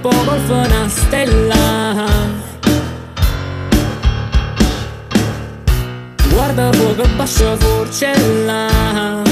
troppo golfo una stella. Guarda poco basso forcella.